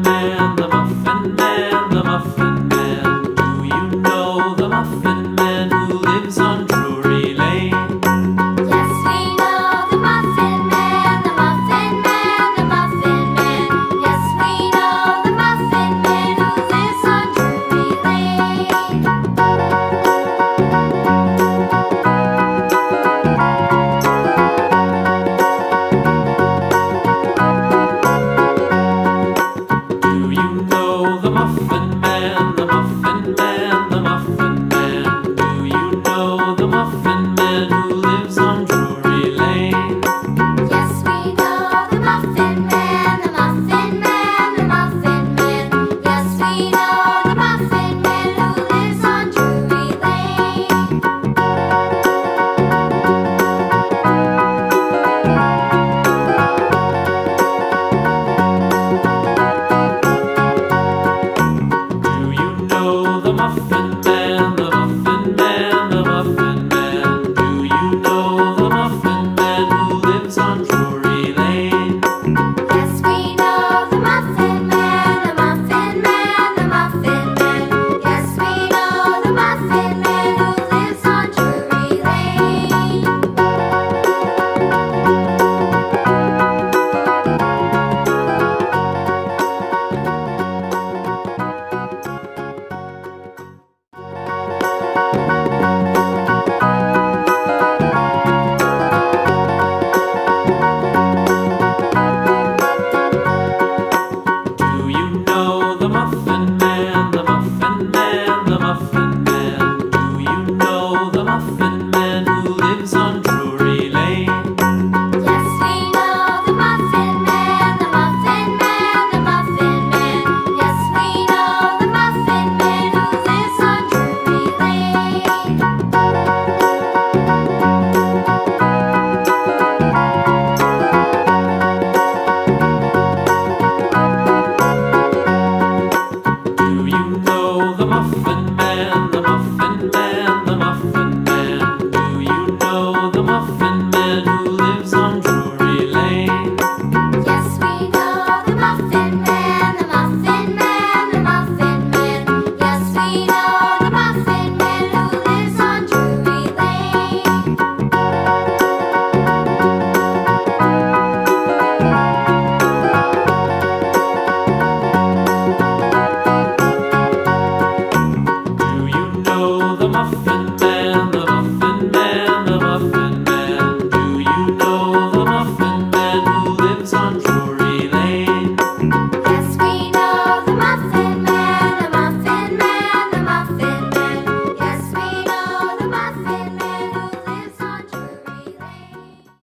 Man, the Muffin Man, the Muffin Man. Do you know the Muffin Man who lives on open my